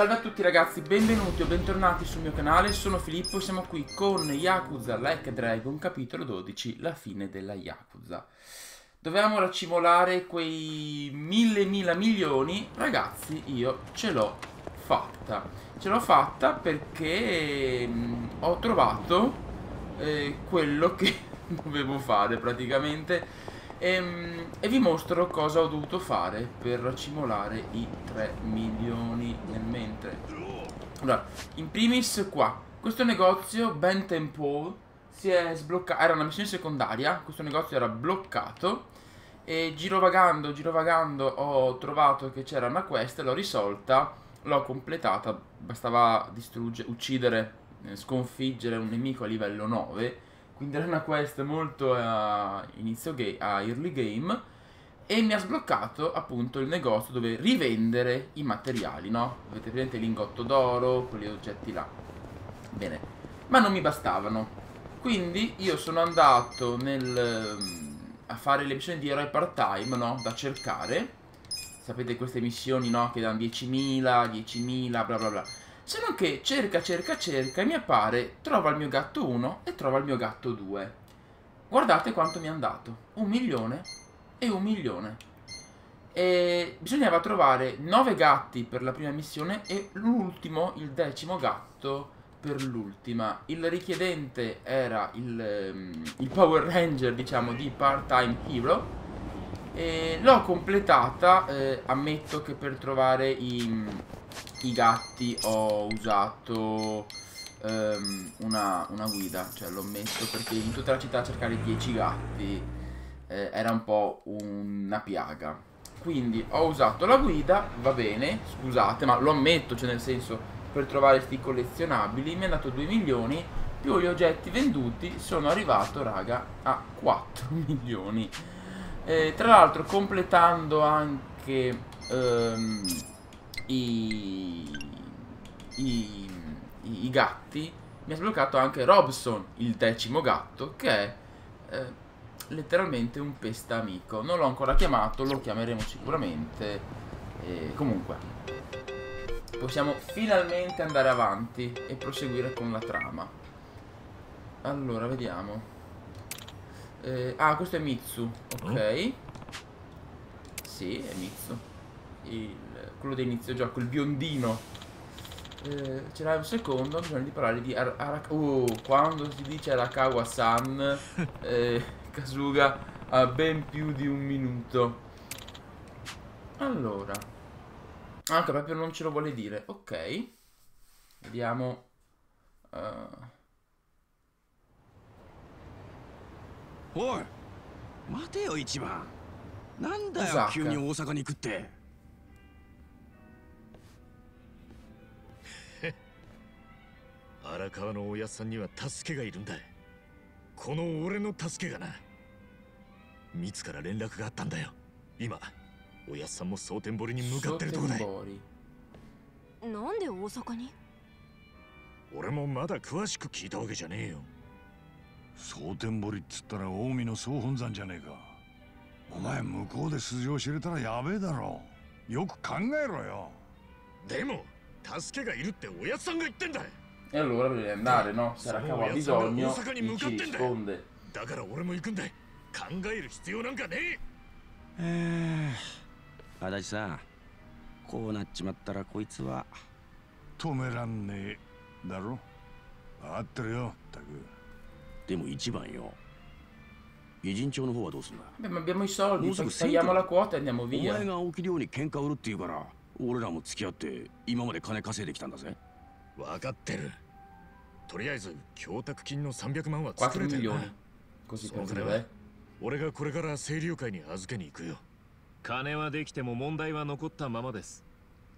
Salve a tutti ragazzi, benvenuti o bentornati sul mio canale, sono Filippo e siamo qui con Yakuza Like Dragon capitolo 12, la fine della Yakuza. Dovevamo racimolare quei mille mila milioni, ragazzi io ce l'ho fatta. Ce l'ho fatta perché mm, ho trovato eh, quello che dovevo fare praticamente e, ehm, e, vi mostro cosa ho dovuto fare per racimolare i 3 milioni nel mentre. Allora, in primis qua, questo negozio, Benten Paul, si è sbloccato, era una missione secondaria, questo negozio era bloccato e girovagando, girovagando ho trovato che c'era una quest, l'ho risolta, l'ho completata, bastava distruggere, uccidere, eh, sconfiggere un nemico a livello 9 quindi era una quest molto a inizio game, a early game e mi ha sbloccato appunto il negozio dove rivendere i materiali, no? Avete presente lingotto d'oro, quegli oggetti là. Bene, ma non mi bastavano. Quindi io sono andato nel, a fare le missioni di eroe part time, no? Da cercare. Sapete queste missioni, no? Che danno 10.000, 10.000, bla bla bla. Se non che cerca, cerca, cerca e mi appare trova il mio gatto 1 e trova il mio gatto 2. Guardate quanto mi hanno dato. Un milione e un milione. E bisognava trovare 9 gatti per la prima missione e l'ultimo, il decimo gatto per l'ultima. Il richiedente era il, ehm, il Power Ranger, diciamo, di Part-Time Hero. L'ho completata, eh, ammetto che per trovare i i gatti ho usato um, una, una, guida, cioè l'ho messo perché in tutta la città cercare 10 gatti eh, era un po' una piaga. Quindi ho usato la guida, va bene, scusate, ma lo ammetto, cioè nel senso, per trovare questi collezionabili mi ha dato 2 milioni, più gli oggetti venduti sono arrivato, raga, a 4 milioni. Eh, tra l'altro completando anche... Um, i, i, i, gatti, mi ha sbloccato anche Robson, il decimo gatto, che è eh, letteralmente un pesta amico. Non l'ho ancora chiamato, lo chiameremo sicuramente. E comunque, possiamo finalmente andare avanti e proseguire con la trama. Allora, vediamo. Eh, ah, questo è Mitsu, ok. Sì, è Mitsu. Il quello di inizio gioco, il biondino. Eh, ce l'hai un secondo, bisogna di parlare di Ar Araka... Uh, quando si dice Arakawa-san, eh, Kasuga ha ben più di un minuto. Allora. Anche proprio non ce lo vuole dire. Ok. Vediamo. Uh... Oi! 待てよ一番。なんだよ急に大阪に行くって。荒川のおやさんには助けがいるんだ。この俺の助けがな。ミツから連絡があったんだよ。今おやさんも蒼天堀に向かってるとこだなんで大阪に？俺もまだ詳しく聞いたわけじゃねえよ蒼天堀っつったら近江の総本山じゃねえか。お前向こうで素性知れたらやべえだろ。よく考えろよ。でも助けがいるっておやさんが言ってんだ。E allora bisogna andare, no? Se Arakawa ha bisogno, gli ci risponde. だから俺も行くんだ考える必要なんかねえ。え足立さんこうなっちまったらこいつは。止めらんねえだろ。分かってるよたくでも一番よ。偉人町の方はどうすんだ？Beh, ma abbiamo i soldi, tagliamo la quota e andiamo via お前が青木亮に喧嘩売るって言うから俺らも付き合って今まで金稼いできたんだぜ。分かってる。とりあえず供託金の300万は作れてるなそうすれば俺がこれから清流会に預けに行くよ。金はできても問題は残ったままです。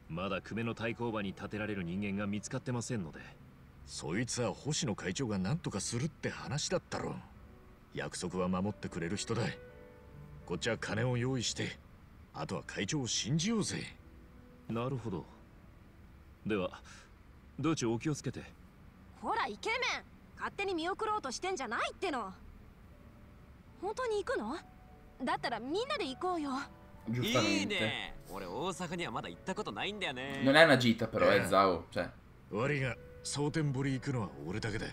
まだ久米の対抗馬に立てられる人間が見つかってませんのでそいつは星野会長が何とかするって話だったろ約束は守ってくれる人だこっちは金を用意してあとは会長を信じようぜ。なるほど。では道中お気をつけて？ほらイケメン。勝手に見送ろうとしてんじゃないっての。本当に行くの？だったらみんなで行こうよ。Giustamente. 俺大阪にはまだ行ったことないんだよね。Non è una gita però, Eh. è Zao. Cioè, 悪いが蒼天堀行くのは俺だけだ。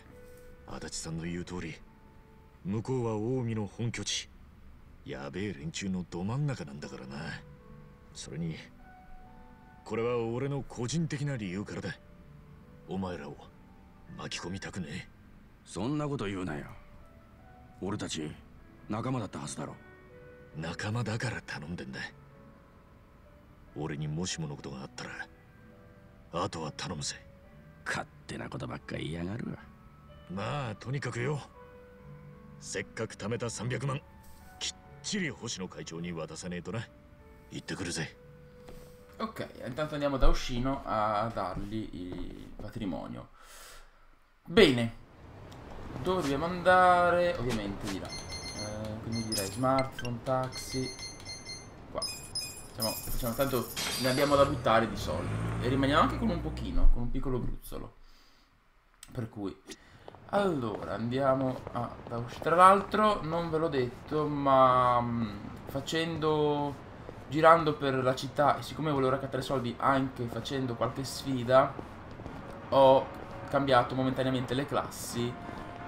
足立さんの言う通り。向こうは近江の本拠地。やべえ連中のど真ん中なんだからな。それにこれは俺の個人的な理由からだ。お前らを巻き込みたくねえ。そんなこと言うなよ。俺たち仲間だったはずだろ。仲間だから頼んでんだ。俺にもしものことがあったらあとは頼むぜ勝手なことばっか言いやがるわまあとにかくよせっかく貯めた300万きっちり星野会長に渡さねえとな行ってくるぜ ok, intanto andiamo da Uscino a dargli il patrimonio. Bene, dove dobbiamo andare? Ovviamente di là. Eh, quindi direi smartphone, taxi. Qua. Siamo, facciamo, tanto ne abbiamo da buttare di soldi. E rimaniamo anche con un pochino, con un piccolo gruzzolo. Per cui allora andiamo a da uscire. Tra l'altro non ve l'ho detto, ma mh, facendo girando per la città e siccome volevo raccattare soldi anche facendo qualche sfida, ho cambiato momentaneamente le classi.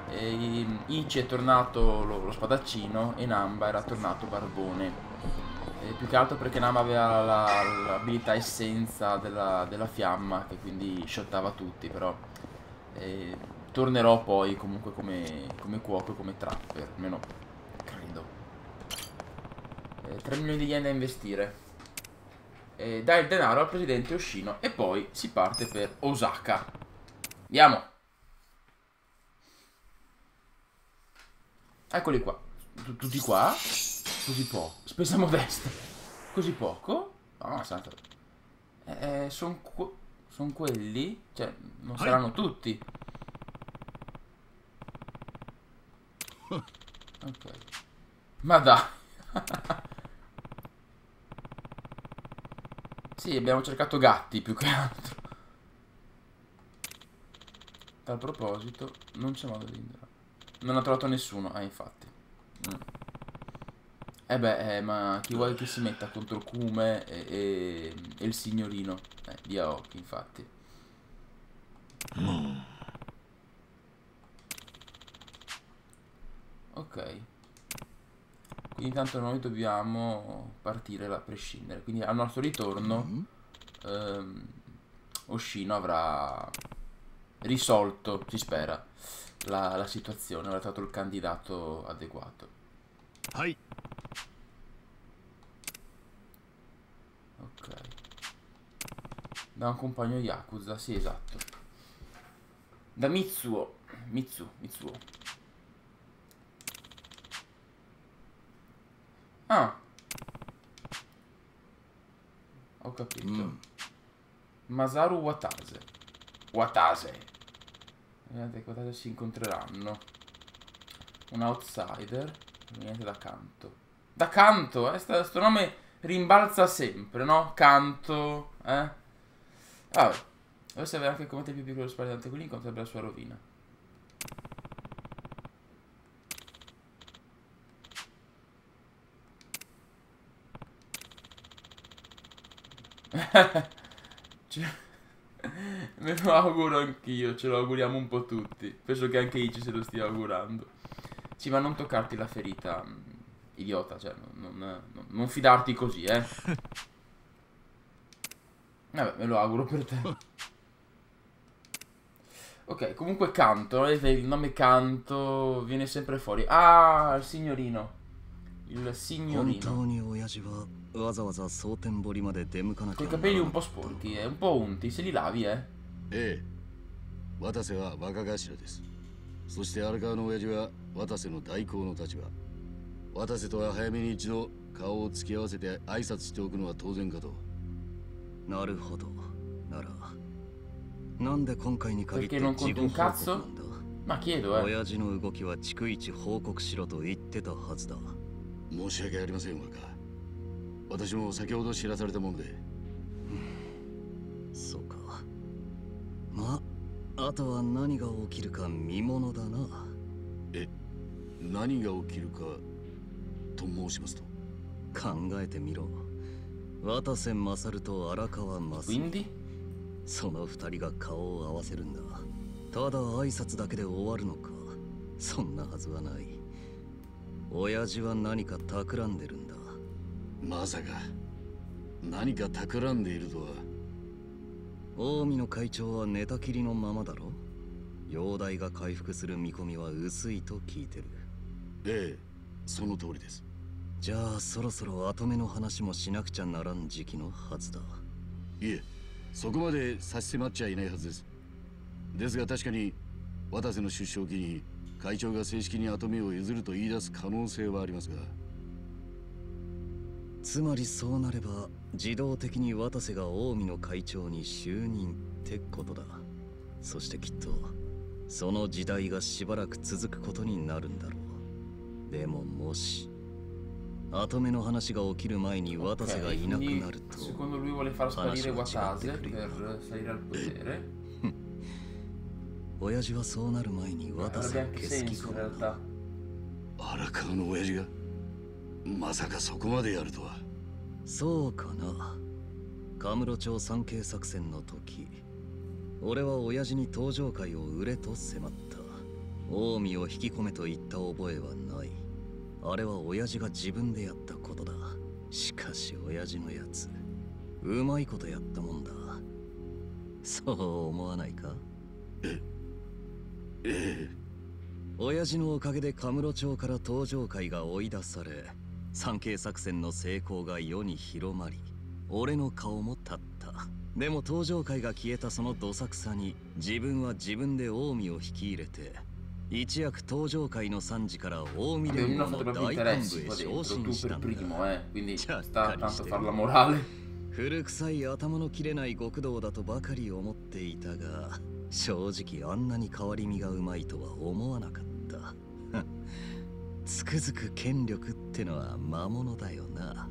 E i- Ichi è tornato lo, lo spadaccino e Namba era tornato barbone. E più che altro perché Namba aveva la- l'abilità essenza della, della fiamma che quindi shottava tutti, però eh, tornerò poi comunque come, come cuoco e come trapper, almeno credo. Eh, 3 milioni di yen da investire. Eh, dai il denaro al presidente Oshino e poi si parte per Osaka. Andiamo. Eccoli qua. Tu- Tutti qua. Così poco. Spesa modesta. Così poco? No, santo. Eh, sono son quelli? Cioè, non saranno tutti. Ok. Ma dai. sì, abbiamo cercato gatti più che altro. A tal proposito, non c'è modo di indagare. Non ha trovato nessuno, ah infatti. Mm. Eh beh, eh, ma chi vuole che si metta contro Kume e, e- e il signorino? Eh, di Aoki, infatti. Ok. Quindi intanto noi dobbiamo partire a prescindere. Quindi al nostro ritorno ehm, Oshino avrà risolto, si spera, la, la situazione, avrà trovato il candidato adeguato. はい Ok. Da un compagno Yakuza, sì, esatto. Da Mitsuo. Mitsu, Mitsuo. Ah. Ho capito. Mm. Masaru Watase. Watase. Vedete, Watase si incontreranno. Un outsider. Niente da canto. Da canto, eh? Sto nome rimbalza sempre, no? Canto, eh? Vabbè. Dovesse avere anche come te più piccolo spariante quelli incontrerebbe la sua rovina. Cioè, me lo auguro anch'io, ce lo auguriamo un po' tutti. Penso che anche Ichi se lo stia augurando. Sì, ma non toccarti la ferita, mm, idiota, cioè, non- non- non fidarti così, eh. Vabbè, me lo auguro per te. Ok, comunque canto, eh, il nome canto viene sempre fuori. Ah, il signorino. Il 本 signorino. 当に親父はわざわざ蒼天堀まで出向かなき Con ゃ i な capelli ら un ん po' sporchi, eh, un po' unti, se li lavi, eh. ええ渡瀬は若頭ですそして荒川の親父は渡瀬の代行の立場渡瀬とは早めに一度顔を突き合わせて挨拶しておくのは当然かと なるほど。ならなんで今回に限って後 un 報告?なんだ？Ma chiedo, eh. 親父の動きは逐一報告しろと言ってたはずだ。申し訳ありません若。私も先ほど知らされたもので。そうか。まああとは何が起きるか見ものだな。何が起きるかと申しますと？考えてみろ渡瀬勝と荒川勝?その二人が顔を合わせるんだ。ただ挨拶だけで終わるのか。そんなはずはない。親父は何か企んでるんだ。まさか。何か企んでいるとは。近江の会長は寝たきりのままだろ。容体が回復する見込みは薄いと聞いてる。ええその通りですじゃあそろそろ後目の話もしなくちゃならん時期のはずだ。いえそこまで差し迫っちゃいないはずです。ですが確かに渡瀬の出生期に会長が正式に跡目を譲ると言い出す可能性はありますが。つまりそうなれば自動的に渡瀬が近江の会長に就任ってことだ。そしてきっとその時代がしばらく続くことになるんだろう。でももし後目の話が起きる前に渡瀬がいなくなると secondo lui vuole far sparire Adesso ci Watase mette prima. per salire al potere. 親父はそうなる前に渡瀬消す気かの親父がまさかそこまでやるとは。そうかな。カムロ町三景作戦の時俺は親父に登場会を売れと迫った。近江を引き込めと言った覚えはないあれは親父が自分でやったことだ。しかし親父のやつ。うまいことやったもんだ。そう思わないか？ええ親父のおかげでカムロ町から登場会が追い出され三景作戦の成功が世に広まり俺の顔も立った。でも登場会が消えたそのどさくさに自分は自分で近江を引き入れて一躍登場会の三時から大見で大幹部へ昇進したんだ。ちてる。古臭い頭の切れない極道だとばかり思っていたが、正直あんなに変わり身がうまいとは思わなかった。つくづく権力ってのは魔物だよな。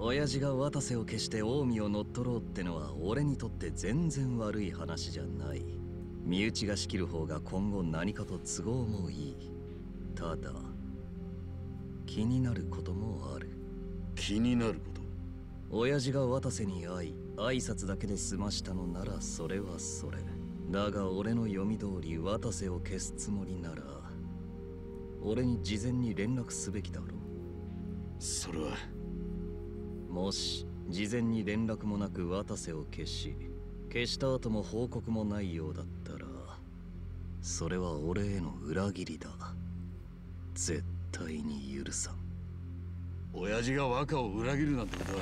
親父が渡瀬を消して近江を乗っ取ろうってのは俺にとって全然悪い話じゃない。身内が仕切る方が今後何かと都合もいい。ただ気になることもある。気になること？親父が渡瀬に会い挨拶だけで済ましたのならそれはそれ。だが俺の読み通り渡瀬を消すつもりなら俺に事前に連絡すべきだろそれはもし事前に連絡もなく渡瀬を消し消した後も報告もないようだったらそれは俺への裏切りだ。絶対に許さん。親父が若を裏切るなんてことは。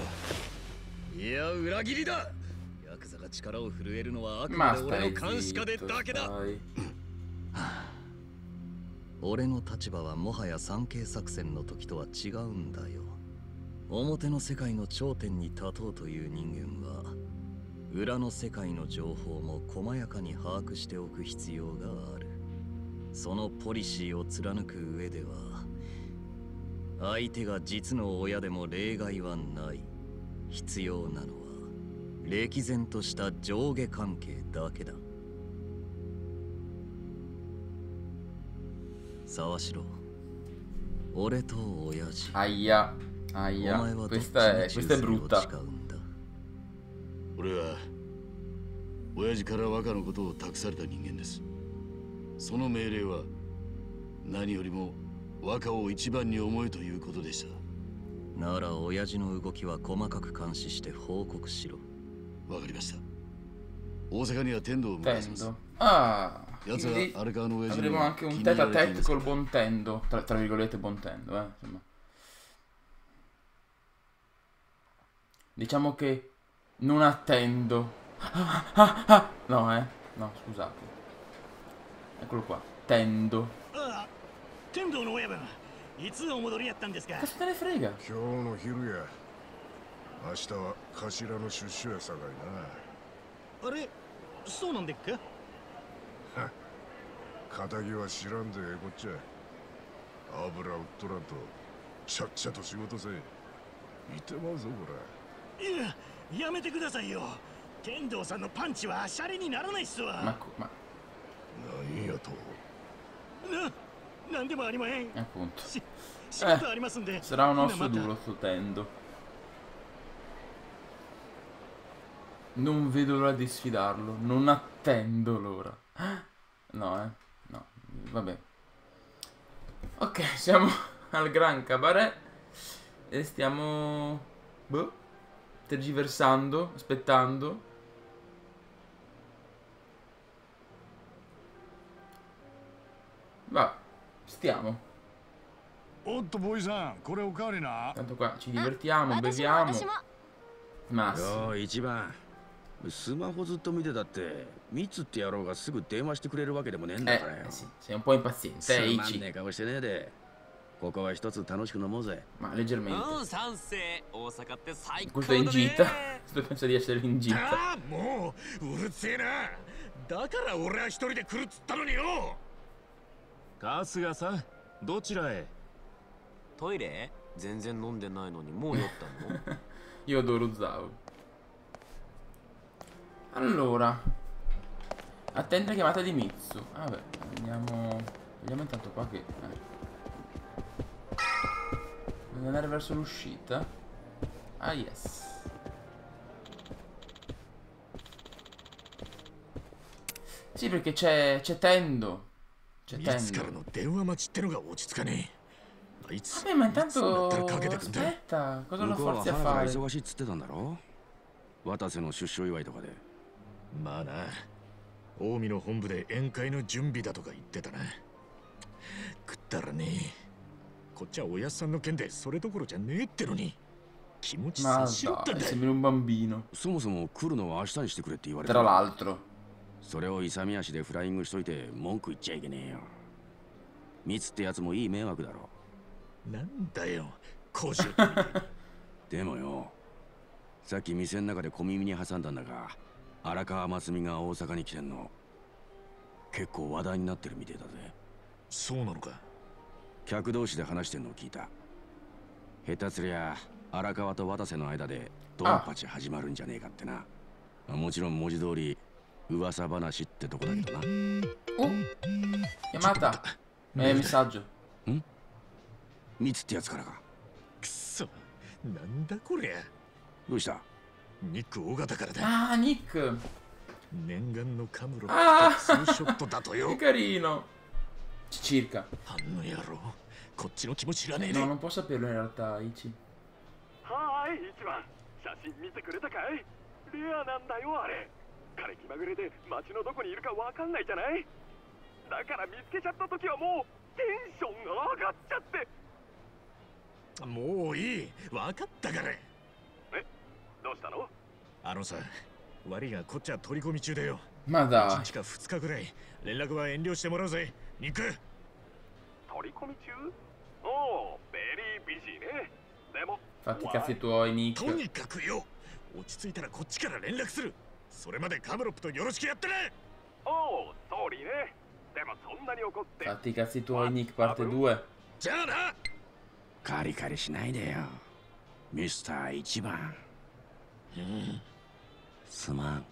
いや裏切りだ！ヤクザが力を震えるのはあくまで俺の監視下でだけだ.俺の立場はもはや三景作戦の時とは違うんだよ表の世界の頂点に立とうという人間は裏の世界の情報も細やかに把握しておく必要がある。そのポリシーを貫く上では相手が実の親でも例外はない。必要なのは歴然とした上下関係だけだ。沢城俺と親父。Aia, お aia. 前はどっち Questa è, questa è brutta. 誓うんだ俺は親父から若のことを託された人間ですその命令は何よりも若を一番に思えということでしたなら親父の動きは細かく監視して報告しろわかりました大阪には天童を向かわせます Tendo. Ah, 奴は quindi avremo は anche 気 un tête ら a tête col buon Tendo. Tra, tra virgolette, buon Tendo, eh. Insomma. Diciamo che non attendo. Ah, ah, ah. No, eh. No, scusate. Eccolo qua. Tendo. ああ天童の親分いつお戻りやったんですか Cazzo te ne frega? 今日の昼や明日は頭の出所やさかいあれそうなんでっかな仇は知らんでええこっちゃ油売っとらんとちゃっちゃと仕事せいてまうぞこれ いややめてくださいよ天童さんのパンチはシャレにならないっす Ma, わ co- ma なんやとな 何でもありまへん Appunto. し仕事ありますんで Sarà un ほな osso また duro sto tendo. Non vedo l'ora di sfidarlo. Non attendo l'ora. No, eh. No. Vabbè. Ok, siamo al Gran Cabaret. E stiamo... Boh. Tergiversando. Aspettando. Va. Stiamo. おっとボーイさんこれおかわりな Tanto qua ci divertiamo, 私も beviamo. 私も Ma sì. よー一番スマホずっと見てたってミツって野郎がすぐ電話してくれるわけでもねえんだからよ Eh, sì, sei un po' impaziente, つ eh, まん Ichi. ねえ顔してねえで ここは一つ楽しく飲もうぜ Ma leggermente. うん賛成大阪って最高 Questo だ è ね in gita. Questo pensa di essere in gita. ああもううるせえなだから俺は一人で来るっつったのによ春日さんどちらへトイレ全然飲んでないのにもう酔ったの Io adoro Zao. Allora. Attenta chiamata di Mitsu. Ah, vabbè, andiamo. Vediamo intanto qua che. Eh. Devo andare verso l'uscita. Ah, yes. Sì, perché c'è. c'è Tendo. C'è いつから Tendo. の電話待ちってのが落ち着かねえあいつ Vabbè, ma いつにな intanto. ったらかけてくんだよ Aspetta, cosa 向 lo こうは forzi a 腹から fare? 忙しいっつってたんだろ渡瀬の出所祝いとかでまあな近江の本部で宴会の準備だとか言ってたな食ったらね こっちはおやっさんの件でそれどころじゃねえってのに。気持ち察しろってんだ un bambino. そもそも来るのは明日にしてくれって言われ Tra た l'altro. それを勇み足でフライングしといて文句言っちゃいけねえよ。ミツってやつもいい迷惑だろ。なんだよ。公衆とみて。でもよさっき店の中で小耳に挟んだんだが荒川真澄が大阪に来てんの。結構話題になってるみてえだぜ。そうなのか客同士で話してんのを聞いた。下手すりゃ荒川と渡瀬の間でドンパチ始まるんじゃねえかってな。もちろん文字通り噂話ってとこだけどな。Oh, chiamata. Eh, messaggio. ミツってやつからか。くそ。なんだこりゃ。どうした？ニック大型からだ。Ah, Nick. 念願のカムロあー。ツーショットだとよ。carino. Circa. あの野郎こっちの気も知らねえ No, ね non può saperlo in realtà, Ichi. はーい一番写真見てくれたかい?レアなんだよあれ。彼気まぐれで街のどこにいるかわかんないじゃない?だから見つけちゃった時はもうテンションが上がっちゃって。もういい。わかったから。どうしたの?あのさ悪いがこっちは取り込み中だよ。Ma 1 dai. 日か2日ぐらい。連絡は遠慮してもらうぜニック取り込み中？おおベリービジーね。でも Fatti i cazzi tuoi, と Nick. にかくよ。落ち着いたらこっちから連絡する。それまでカムロップとよろしくやってねおおソーリーね。でもそんなに怒って。Fatti i cazzi tuoi, Nick, parte 2. じゃあな。カリカリしないでよ。ミスター一番。すまん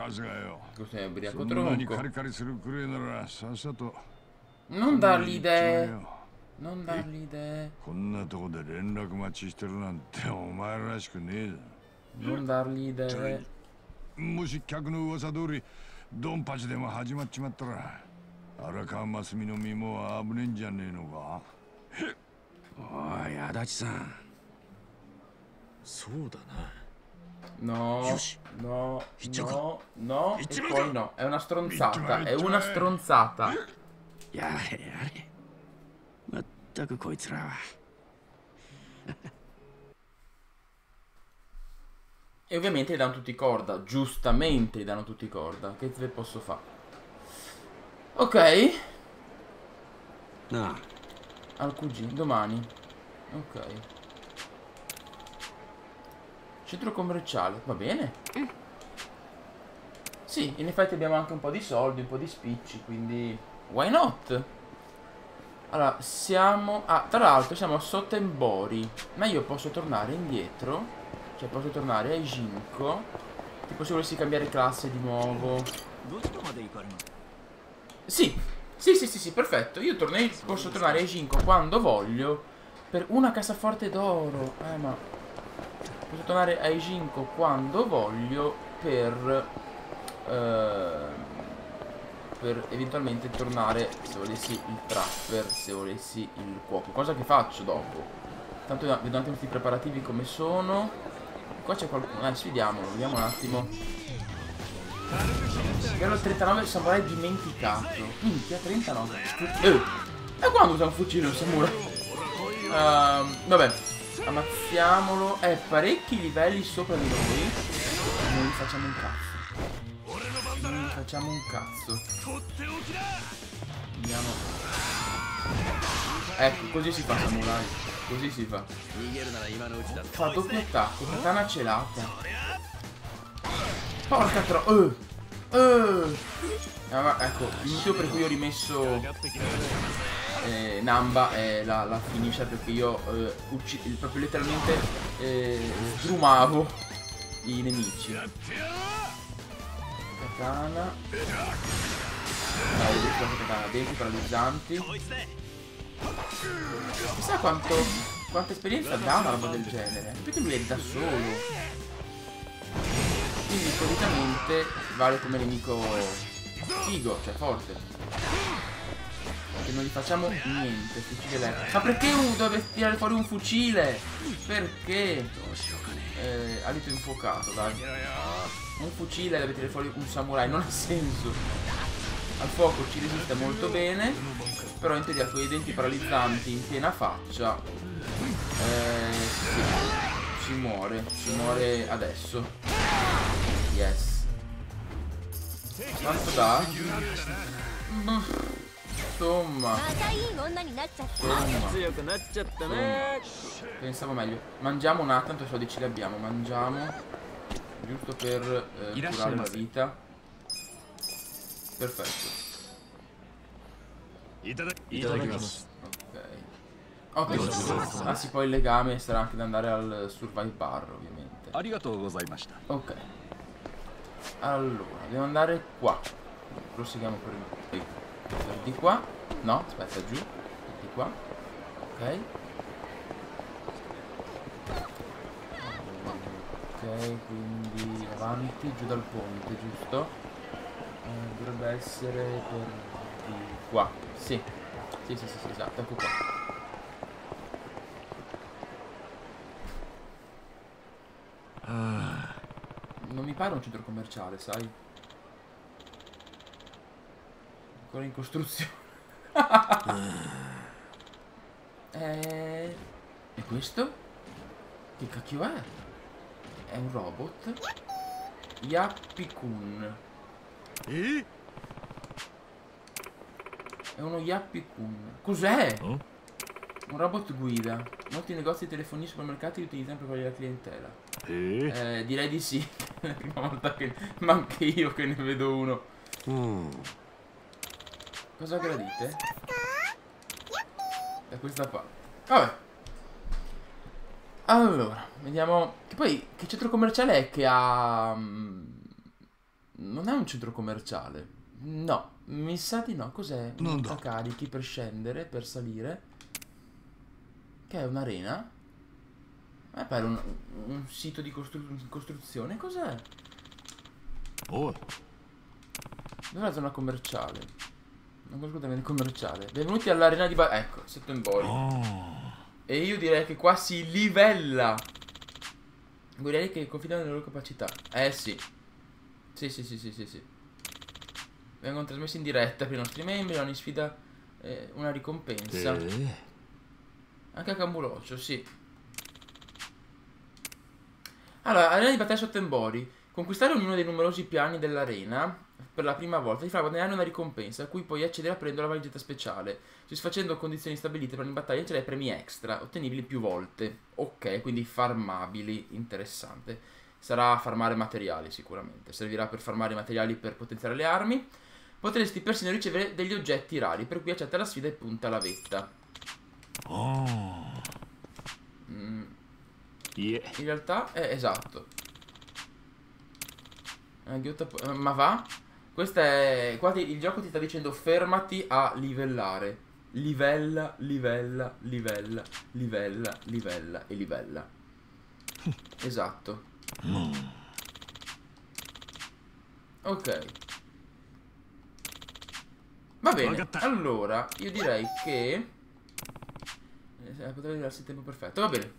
春日よ Cos'è, そ ubriaco んなにカ tronco? リカリするくれならさっさと Non dargli 言っちまえ idee. よ Non dargli idee. こんなとこで連絡待ちしてるなんてお前らしくねえぞ Non dargli idee. もし客の噂通りドンパチでも始まっちまったら荒川真澄の身も危ねえんじゃねえのかおい足立さんそうだな No, no, no, no, e poi no, è una stronzata, è una stronzata. E ovviamente gli danno tutti corda, giustamente gli danno tutti corda, che te posso fare? Ok. Al cugino, domani. Ok. Centro commerciale, va bene. Sì, in effetti abbiamo anche un po' di soldi, un po' di spicci, quindi... Why not? Allora, siamo... Ah, tra l'altro siamo a Sottenbori. Ma io posso tornare indietro. Cioè, posso tornare a Ijinko. Tipo se volessi cambiare classe di nuovo. Sì, sì, sì, sì, sì, perfetto. Io tornei, posso tornare a Ejinko quando voglio per una cassaforte d'oro. Eh, ma... Posso tornare a Ejinko quando voglio per... Eh, per eventualmente tornare se volessi il trapper, se volessi il cuoco. Cosa che faccio dopo. Tanto vedo un attimo questi preparativi come sono. Qua c'è qualcuno. Eh, sfidiamolo, vediamo un attimo. Livello 39 samurai dimenticato. Minchia, 39. Eh. E quando usa un fucile un samurai? Uh, vabbè, ammazziamolo. È parecchi livelli sopra di noi. Non facciamo un cazzo. Non facciamo un cazzo. Andiamo. Ecco, così si fa samurai. Così si fa. Fa doppio attacco, katana celata. Porca tro... Uh. Uh. Ah, ecco, il motivo per cui ho rimesso eh, Namba è la, la finisher perché io eh, proprio letteralmente eh, sdrumavo i nemici. Katana. Dai, katana, denti paralizzanti. Chissà quanto, quanta esperienza dà una roba del genere. Perché lui è da solo. Quindi solitamente vale come nemico figo, cioè forte. Perché non gli facciamo niente, fucile. Ma perché deve tirare fuori un fucile? Perché? Eh, alito infuocato, dai. Un fucile deve tirare fuori un samurai, non ha senso. Al fuoco ci resiste molto bene, però in teoria con i denti paralizzanti in piena faccia. Eh, sì si muore, si muore adesso. Yes. Quanto dà? Insomma. Insomma. Pensavo meglio. Mangiamo un attimo, tanto soldi ce li abbiamo. Mangiamo. Giusto per eh, curare la vita. Perfetto. Ok. Ottimo. Ah sì, poi il legame sarà anche da andare al survive bar, ovviamente. Ok. Allora, devo andare qua. Proseguiamo per, per di qua. No, aspetta, giù. Di qua. Ok. Ok, quindi avanti, giù dal ponte, giusto? Eh, dovrebbe essere per di qua. Sì. Sì, sì, sì, sì esatto, ecco qua. Non mi pare un centro commerciale, sai? Ancora in costruzione. eh... E questo? Che cacchio è? È un robot? Yappy-kun. Eh? È uno Yappy-kun. Cos'è? Oh? Un robot guida. Molti negozi di telefonia e supermercati li utilizzano per quella clientela. Eh? eh? Direi di sì. È la prima volta che... Ma anche io che ne vedo uno. Mm. Cosa gradite? Da questa qua. Vabbè. Allora, vediamo. Che poi, che centro commerciale è che ha... Mm, non è un centro commerciale. No, mi sa di no. Cos'è? Montacarichi per scendere, per salire. Che è un'arena? Eh, per un, un sito di costru costruzione. Cos'è? Oh. Dov'è la zona commerciale? Non conosco bene commerciale. Benvenuti all'arena di ba Ecco, Settembre. Oh. E io direi che qua si livella. Direi che confidano nelle loro capacità. Eh sì. Sì, sì, sì, sì, sì, sì. Vengono trasmessi in diretta per i nostri membri. Ogni sfida eh, una ricompensa. Eh. Anche a Cambulocio, sì. Allora, arena di battaglia Sottembori. Conquistare ognuno dei numerosi piani dell'arena per la prima volta ti farà guadagnare una ricompensa a cui puoi accedere aprendo la valigetta speciale, soddisfacendo condizioni stabilite per ogni battaglia ce premi extra, ottenibili più volte. Ok, quindi farmabili, interessante. Sarà farmare materiali sicuramente, servirà per farmare materiali per potenziare le armi. Potresti persino ricevere degli oggetti rari, per cui accetta la sfida e punta la vetta. Oh. Mm. Yeah. In realtà è esatto. Eh, ma va? Questo è... Qua ti- il gioco ti sta dicendo fermati a livellare. Livella, livella, livella, livella, livella e livella. Esatto. Ok. Va bene, allora io direi che... Eh, Potrei darsi il tempo perfetto, va bene.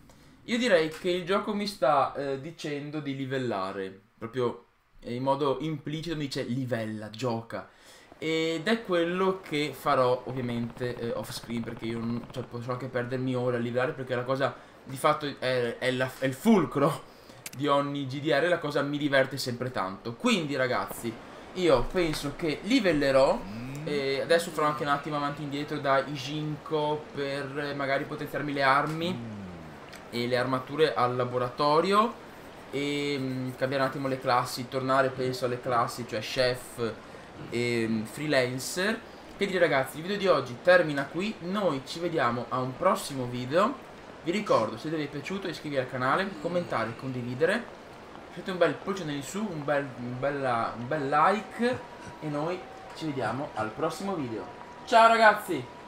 Io direi che il gioco mi sta eh, dicendo di livellare, proprio in modo implicito mi dice livella, gioca. Ed è quello che farò ovviamente eh, off screen perché io non, cioè, posso anche perdermi ore a livellare perché la cosa di fatto è, è la- è il fulcro di ogni GDR, la cosa mi diverte sempre tanto. Quindi ragazzi, io penso che livellerò e adesso farò anche un attimo avanti e indietro da Ijinko per eh, magari potenziarmi le armi e le armature al laboratorio e mm, cambiare un attimo le classi, tornare penso alle classi, cioè chef e mm, freelancer. Dire ragazzi, il video di oggi termina qui, noi ci vediamo a un prossimo video. Vi ricordo, se vi è piaciuto iscrivetevi al canale, commentare, condividere. Lasciate un bel pollice in su, un bel, un bella- un bel like e noi ci vediamo al prossimo video. Ciao ragazzi!